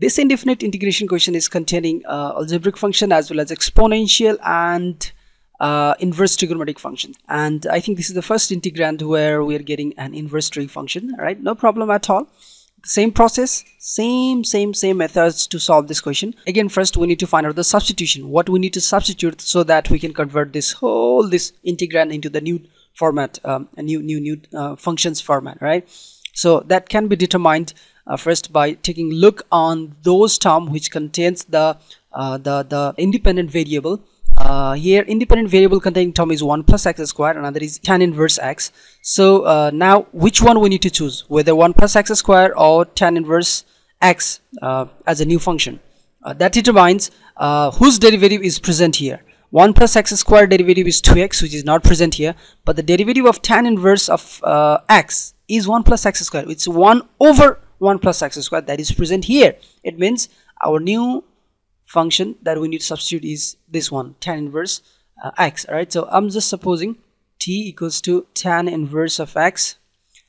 This indefinite integration question is containing uh, algebraic function as well as exponential and uh, inverse trigonometric function. And I think this is the first integrand where we are getting an inverse trig function right? No problem at all. Same process same same same methods to solve this question. Again first we need to find out the substitution what we need to substitute so that we can convert this whole this integrand into the new format um, a new new new uh, functions format right? So that can be determined uh, first by taking look on those term which contains the uh, the the independent variable. Uh, here independent variable containing term is 1 plus x squared another is tan inverse x. So uh, now which one we need to choose? Whether 1 plus x squared or tan inverse x uh, as a new function. Uh, that determines uh, whose derivative is present here. 1 plus x squared derivative is 2x which is not present here but the derivative of tan inverse of uh, x is 1 plus x squared. It's 1 over 1 plus x squared that is present here. It means our new function that we need to substitute is this one tan inverse uh, x all right? So i'm just supposing t equals to tan inverse of x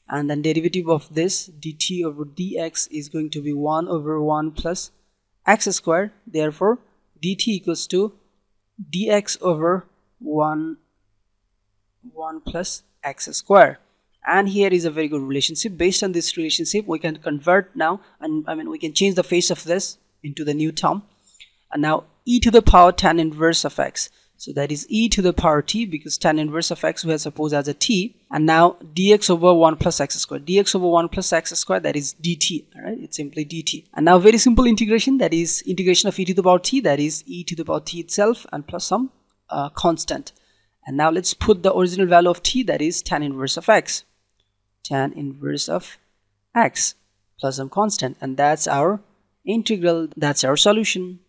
and then derivative of this dt over dx is going to be 1 over 1 plus x squared. Therefore dt equals to dx over 1 1 plus x squared and here is a very good relationship. Based on this relationship we can convert now and i mean we can change the face of this into the new term. And now e to the power tan inverse of x. So that is e to the power t because tan inverse of x we have supposed as a t. And now dx over 1 plus x squared. dx over 1 plus x squared that is dt all right? It's simply dt. And now very simple integration that is integration of e to the power t that is e to the power t itself and plus some uh, constant. And now let's put the original value of t that is tan inverse of x tan inverse of x plus some constant. And that's our integral that's our solution